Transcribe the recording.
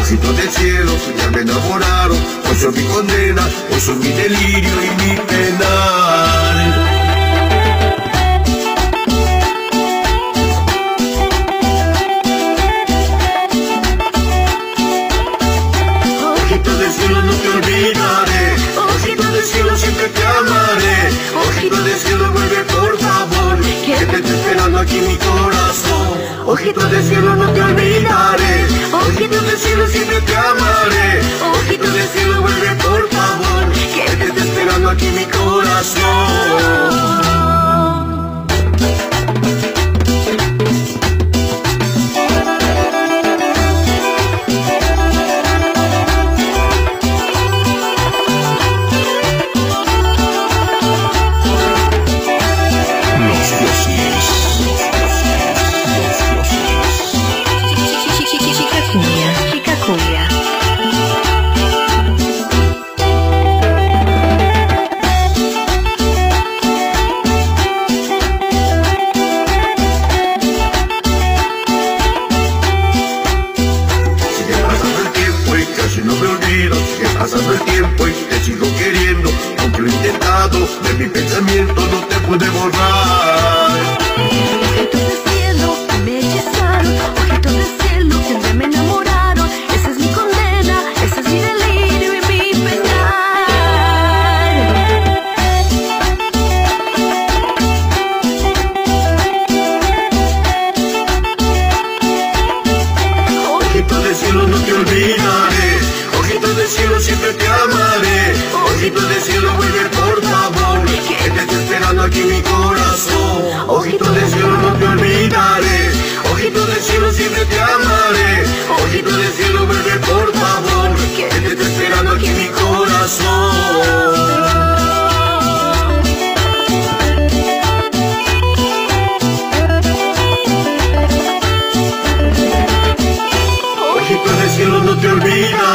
ojitos del cielo, ya me enamoraron. Hoy son mi condena, hoy son mi delirio y mi penar. Ojitos del cielo, no te olvidaré. Ojitos del cielo, siempre te amaré. Ojitos del cielo, vuelve por favor. Que te estoy esperando aquí mi corazón. Ojitos del cielo, no te olvidaré. Corazón. Passando o é e te vuelve por favor Que te esperando aquí mi corazón. Ojitos del cielo no te olvidaré. Ojitos del cielo siempre te amaré. Ojitos del cielo vuelve por favor Que te esperando aquí mi corazón. Cielo no te olvidaré